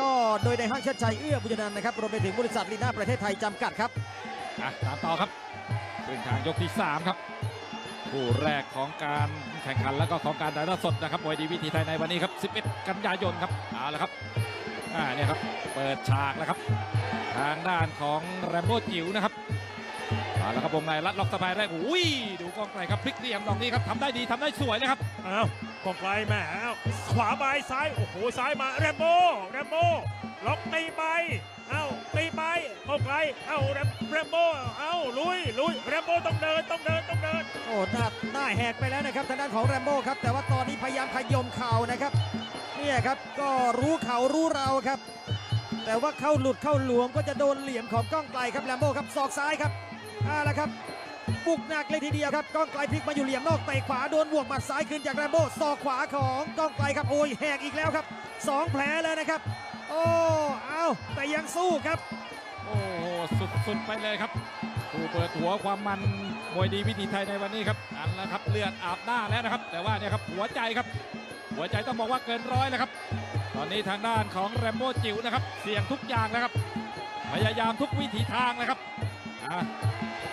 ก็โดยในห้างเชิดชัยเอื้อบุญนันท์นะครับรวมไปถึงบริษัทลีน่าประเทศไทยจำกัดครับอะตามต่อครับขึ้นทางยกที่ 3 ครับคู่แรกของการแข่งขันแล้วก็ของการถ่ายทอดสดนะครับมวยดีวิธีไทยในวันนี้ครับ 11 กันยายนครับเอาละครับอ่าเนี่ยครับเปิดฉากแล้วครับ ทางด้านของแรมโบ้จิ๋วนะครับเอาละครับวงในรัดล็อกสะพายแรกอุ้ยดูกองไกลครับพลิกเหลี่ยมดอกนี้ครับทำได้ดีทำได้สวยเลยครับอ้าวกองไกลแม่อ้าว ขวาไปซ้าย โอ้โห ซ้ายมาแรมโบ้แรมโบ้ล็อกตีไป เอ้าตีไปกองไกล เอ้าแรมแรมโบ้เอ้าลุยลุยแรมโบ้ต้องเดินต้องเดินต้องเดิน โอ้หน้าหน้าแหกไปแล้วนะครับทางด้านของแรมโบ้ครับ แต่ว่าตอนนี้พยายามขยมเข่านะครับเนี่ยครับก็รู้เขารู้เราครับ แต่ว่าเข้าหลุดเข้าหลวมก็จะโดนเหลี่ยมของก้องไกลครับแรมโบ้ครับศอกซ้ายครับเอาและครับ บุกหนักเลยทีเดียวครับ ก้องไกลพลิกมาอยู่เหลี่ยมนอกเตะขวาโดนบวกหมัดซ้ายคืนจากแรมโบ้ศอกขวาของก้องไกลครับโอ้ยแหกอีกแล้วครับสองแผลเลยนะครับ โอ้เอาแต่ยังสู้ครับ โอ้โหสุดๆไปเลยครับผู้เปิดหัวความมันมวยดีวิธีไทยในวันนี้ครับอันแล้วครับเลือดอาบหน้าแล้วนะครับ แต่ว่าเนี่ยครับหัวใจครับ หัวใจต้องบอกว่าเกินร้อยแล้วครับ ตอนนี้ทางด้านของแรมโบ้จิ๋วนะครับ เสี่ยงทุกอย่างนะครับ พยายามทุกวิถีทางนะครับ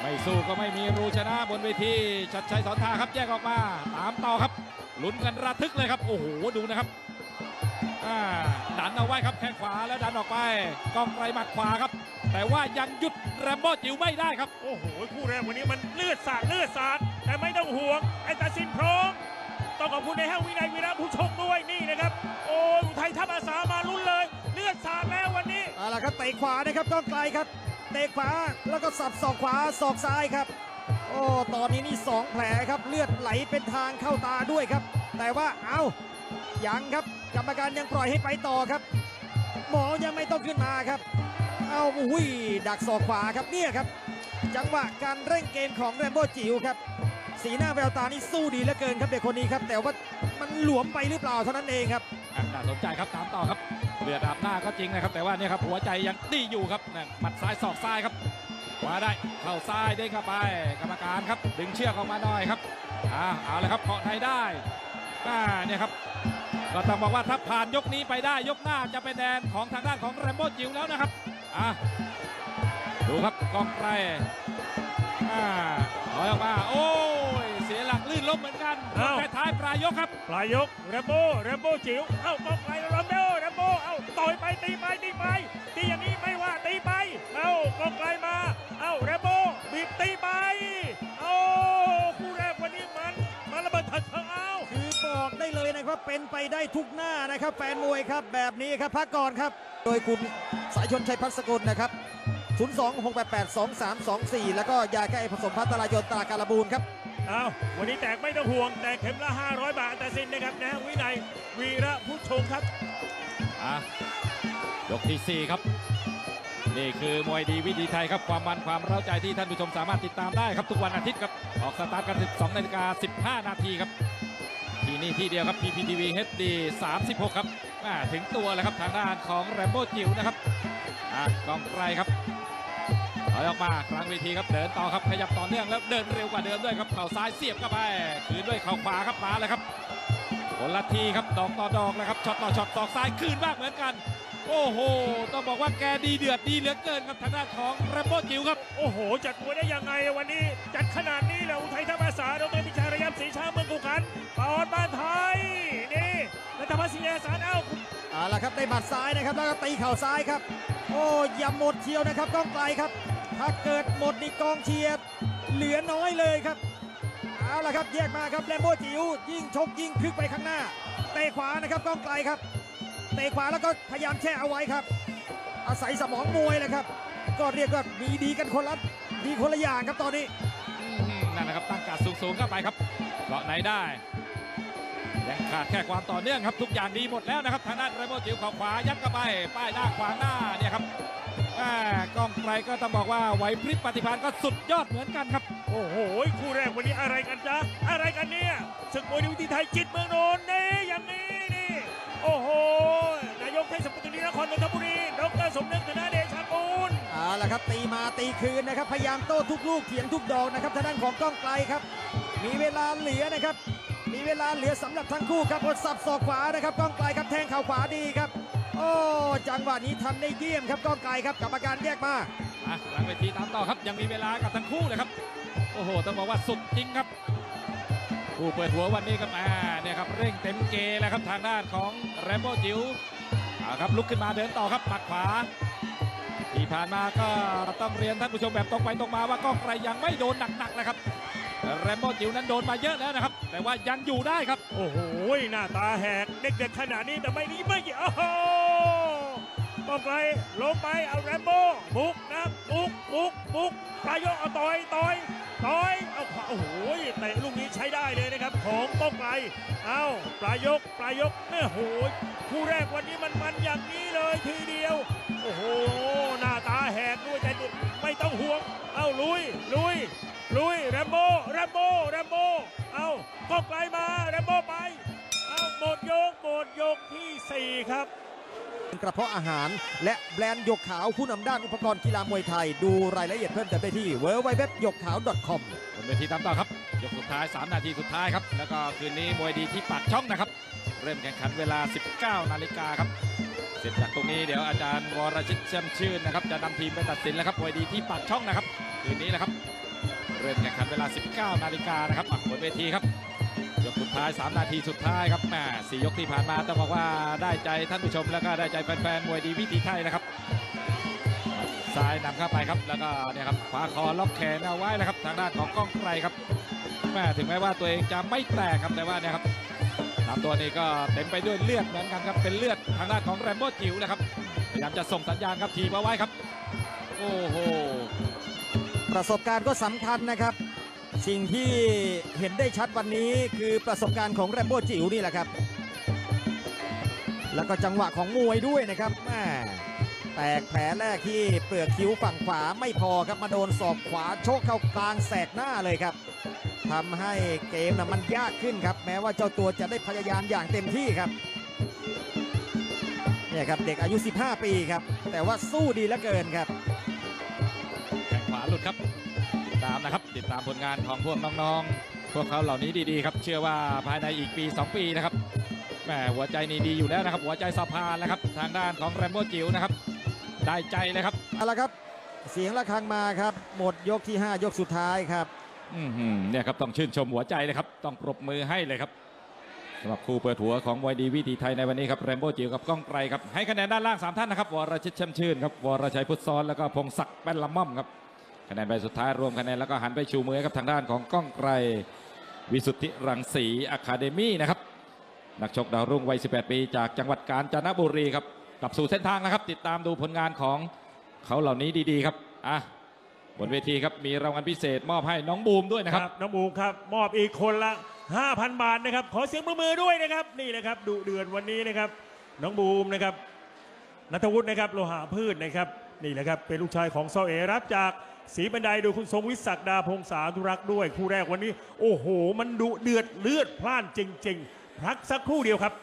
ไม่สู้ก็ไม่มีรูชนะบนเวทีชัดชัยสอนทาครับแยกออกมา ตามต่อครับลุ้นกันระทึกเลยครับโอ้โหดูนะครับอ่าดันเอาไว้ครับแข้งขวาแล้วดันออกไปกองไกลหมัดขวาครับ แต่ว่ายังหยุดแรมโบ้จิ๋วไม่ได้ครับโอ้โหคู่แรกวันนี้มันเลือดสาดเลือดสาดแต่ไม่ต้องห่วงไอ้ตาสินพร้อมต้องขอบคุณในห้างวินัยวีระผู้ชกด้วยนี่นะครับ โอ้ยอุทัยทัพอาสามาลุ้นเลย เลือดสาดแล้ววันนี้เอาละครับเตะขวานะครับก้องไกลครับ เตะขวาแล้วก็สับศอกขวาศอกซ้ายครับ โอ้ตอนนี้นี่สองแผลครับเลือดไหลเป็นทางเข้าตาด้วยครับ แต่ว่าเอายังครับกรรมการยังปล่อยให้ไปต่อครับ หมอยังไม่ต้องขึ้นมาครับ เอาอุ้ยดักศอกขวาครับเนี่ยครับ จังหวะการเร่งเกมของแรมโบ้จิ๋วครับ สีหน้าแววตานี่สู้ดีเหลือเกินครับเด็กคนนี้ครับ แต่ว่ามันหลวมไปหรือเปล่าเท่านั้นเองครับน่าสนใจครับตามต่อครับ เลือดอาบหน้าก็จริงนะครับ แต่ว่าเนี่ยครับหัวใจยังดีอยู่ครับนั่นหมัดซ้ายศอกซ้ายครับขวาได้เข้าซ้ายเด้งเข้าไปกรรมการครับ ดึงเชือกออกมาหน่อยครับอ่าเอาละครับเกาะในได้อ่าเนี่ยครับก็ต้องบอกว่าถ้าผ่านยกนี้ไปได้ยกหน้าจะเป็นแดนของทางด้านของแรมโบ้จิ๋วแล้วนะครับอะดูครับกองไกรอ่าถอยออกมาโอ้ ลักลื่นล้มเหมือนกันเอ้าแต่ท้ายปลายยกครับปลายยกแรมโบ้แรมโบ้จิ๋วเอ้ากองไกลแรมโบ้แรมโบ้เอ้าต่อยไปตีไปตีไปตีอย่างนี้ไม่ว่าตีไปเอ้ากองไกลมาเอ้าแรมโบ้บีบตีไปเอ้าคู่แรกวันนี้มันมันระเบิดเถิดเถิงเอ้าคือบอกได้เลยนะครับเป็นไปได้ทุกหน้านะครับ แฟนมวยครับแบบนี้ครับพักก่อนครับ โดยคุณสายชนชัยพัฒสกุลนะครับ 026882324 แล้วก็ยาแก้ไอผสมพัฒนารายนตราการบูลครับเอาวันนี้แตกไม่ต้องห่วง แต่เข็มละ 500 บาทแต่สินนะครับนะวินัยวีระผู้ชงครับอะยกที่ 4 ครับ นี่คือมวยดีวิธีไทยครับความมันความเร้าใจที่ท่านผู้ชมสามารถติดตามได้ครับทุกวันอาทิตย์ครับ ออกสตาร์ทกัน 12นาฬิกา15 นาทีครับ ที่นี่ที่เดียวครับ PPTV HD 36 ครับถึงตัวแล้วครับทางด้านของแรมโบ้จิ๋วนะครับอะกองไกลครับ อยออกมากลางเวทีครับเดินต่อครับขยับต่อเนื่องแล้วเดินเร็วกว่าเดิมด้วยครับเข่าซ้ายเสียบเข้าไปคืนด้วยเข่าขวาครับมาเลยครับคนละทีครับดอกต่อดอกแล้วครับช็อตต่อช็อตตอกซ้ายคืนบ้างเหมือนกัน โอ้โหต้องบอกว่าแกดีเดือดดีเหลือเกินครับทางด้านของแรมโบ้จิ๋วครับโอ้โห จัดมวยได้ยังไงวันนี้ จัดขนาดนี้แล้วอุทัยธรรมศาสตร์ดรพิชัยระยำศรีช้างเมืองกุขันปอนบ้านไทยนี่นัทพัฒน์ศรียาสารเอ้าเอาละครับได้หมัดซ้ายนะครับแล้วก็ตีเข่าซ้ายครับ โอ้อย่าหมดเชียวนะครับก้องไกลครับ ถ้าเกิดหมดนี่กองเชียร์เหลือน้อยเลยครับ เอาละครับแยกมาครับแรมโบ้จิ๋วยิ่งชกยิ่งคึกไปข้างหน้า เตะขวานะครับก้องไกลครับ เตะขวาแล้วก็พยายามแช่เอาไว้ครับ อาศัยสมองมวยเลยครับ ก็เรียกว่ามีดีกันคนละดีคนละอย่างครับตอนนี้นั่นนะครับตั้งการสูงๆเข้าไปครับเกาะไหนได้ยังขาดแค่ความต่อเนื่องครับทุกอย่างดีหมดแล้วนะครับทางด้านแรมโบ้จิ๋วข่าขวายัดเข้าไปป้ายหน้าขวางหน้าเนี่ยครับ กล้องไกลก็ต้องบอกว่าไหวพริบปฏิภาณก็สุดยอดเหมือนกันครับ โอ้โห คู่แรกวันนี้อะไรกันจ๊ะ อะไรกันเนี่ยศึกมวยดีวิธีไทยจิตเมืองนนท์นี่อย่างนี้นี่ โอ้โห นายกเทศมนตรีนครนนทบุรีดรสมนึกธนาเดชากุลเอาละครับ ตีมาตีคืนนะครับ พยายามโต้ทุกลูกเถียงทุกดอกนะครับทางด้านของก้องไกลครับ มีเวลาเหลือนะครับ มีเวลาเหลือสำหรับทั้งคู่ครับกดสับศอกขวานะครับก้องไกลครับแทงเข่าขวาดีครับ โอ้จังหวะนี้ทำได้เยี่ยมครับก้องไกลครับกรรมการแยกมาอะหลังเวทีตามต่อครับยังมีเวลากับทั้งคู่เลยครับ โอ้โหต้องบอกว่าสุดจริงครับผู้เปิดหัววันนี้ครับอ่าเนี่ยครับเร่งเต็มเกแล้วครับทางด้านของแรมโบ้จิ๋วเอาครับลุกขึ้นมาเดินต่อครับปัดขวา ที่ผ่านมาก็ต้องเรียนท่านผู้ชมแบบตรงไปตรงมาว่าก้องไกลยังไม่โดนหนักๆนะครับแรมโบ้จิ๋วนั้นโดนมาเยอะแล้วนะครับ แต่ว่ายังอยู่ได้ครับ โอ้โหหน้าตาแหกเด็กๆขนาดนี้แต่ไม่นี้ไม่โอ้ โหก้องไกลลงไปเอาแรมโบ้บุกนะบุกบุกบุกปลายกเอาต่อยต่อยต่อยเอาขวาโอ้โหเตะลูกนี้ใช้ได้เลยนะครับ ของก้องไกลเอาปลายกปลายกแม่โหยคู่แรกวันนี้มันมันอย่างนี้เลยทีเดียว โอ้โหหน้าตาแหกด้วยแต่ไม่ต้องห่วง เอาลุยลุยลุยแรมโบ้แรมโบ้แรมโบ้เอาก้องไกลมาแรมโบ้ไปเอาหมดยกหมดยกที่ 4 ครับ กระเพาะอาหารและแบรนด์หยกขาวผู้นำด้านอุปกรณ์กีฬามวยไทย ดูรายละเอียดเพิ่มเติมได้ที่ w w w หยกขาว .com บนเวทีตามต่อครับ ยกสุดท้าย 3 นาทีสุดท้ายครับ แล้วก็คืนนี้มวยดีที่ปากช่องนะครับ เริ่มแข่งขันเวลา 19 นาฬิกาครับ เสร็จจากตรงนี้เดี๋ยวอาจารย์วรชิตเชื่อมชื่นนะครับจะนำทีมไปตัดสินแล้วครับมวยดีที่ปากช่องนะครับ คืนนี้นะครับ เริ่มแข่งขันเวลา 19 นาฬิกานะครับบนเวทีครับ กสุดท้าย 3 นาทีสุดท้ายครับแหมสี่ยกที่ผ่านมาต้องบอกว่าได้ใจท่านผู้ชมแล้วก็ได้ใจแฟนๆมวยดีวิถีไทยนะครับซ้ายนำเข้าไปครับ แล้วก็เนี่ยครับขวาคอล็อกแขนเอาไว้นะครับ ทางด้านของก้องไกรครับแม่ถึงแม้ว่าตัวเองจะไม่แตกครับแต่ว่าเนี่ยครับลำตัวนี้ก็เต็มไปด้วยเลือดเหมือนกันครับเป็นเลือดทางด้านของแรมโบ้จิ๋วนะครับพยายามจะส่งสัญญาณครับทีบเอาไว้ครับ โอ้โหประสบการณ์ก็สำคัญนะครับ สิ่งที่เห็นได้ชัดวันนี้คือประสบการณ์ของแรมโบ้จิ๋วนี่แหละครับ แล้วก็จังหวะของมวยด้วยนะครับแม่แตกแผลแรกที่เปลือกคิ้วฝั่งขวาไม่พอครับมาโดนศอกขวาโชกเข้ากลางแสกหน้าเลยครับทำให้เกมนะมันยากขึ้นครับ แม้ว่าเจ้าตัวจะได้พยายามอย่างเต็มที่ครับเนี่ยครับเด็กอายุ 15 ปีครับ แต่ว่าสู้ดีเหลือเกินครับแข้งขวาหลุดครับามนะครับ ติดตามผลงานของพวกน้องๆ พวกเขาเหล่านี้ดีๆครับ เชื่อว่าภายในอีกปี 2 ปีนะครับแหมหัวใจนี่ดีอยู่แล้วนะครับ หัวใจสะพานนะครับ ทางด้านของแรมโบ้จิ๋วนะครับ ได้ใจเลยครับเอาละครับ เสียงระฆังมาครับ หมดยกที่ 5 ยกสุดท้ายครับอือหือเนี่ยครับต้องชื่นชมหัวใจเลยครับ ต้องปรบมือให้เลยครับสำหรับคู่เปิดหัวของมวยดีวิถีไทยในวันนี้ครับแรมโบ้จิ๋วกับก้องไกรครับให้คะแนนด้านล่าง3ท่านนะครับวรชิตเช่มชื่นครับวรชัยพุทธซ้อนแล้วก็พงศักดิ์แป้นละม่อมครับ คะแนนใบสุดท้ายรวมคะแนนแล้วก็หันไปชูมือกับทางด้านของก้องไกรวิสุทธิรังสีอะคาเดมี่นะครับนักชกดาวรุ่งวัย 18 ปี จากจังหวัดกาญจนบุรีครับกลับสู่เส้นทางนะครับ ติดตามดูผลงานของเขาเหล่านี้ดีๆครับอะบนเวทีครับมีรางวัลพิเศษมอบให้น้องบูมด้วยนะครับ น้องบูมครับ มอบอีกคนละ 5,000 บาทนะครับ ขอเสียงปรบมือด้วยนะครับ นี่นะครับดุเดือนวันนี้นะครับ น้องบูมนะครับนัทวุฒินะครับโลหะพืชนะครับ นี่แหละครับเป็นลูกชายของเซาเอรับจากสีบันไดโดยคุณทรงวิศักดาพงษาธุรักษ์ด้วยคู่แรกวันนี้ โอ้โห มันดุเดือดเลือดพล่านจริง ๆ พักสักครู่เดียวครับ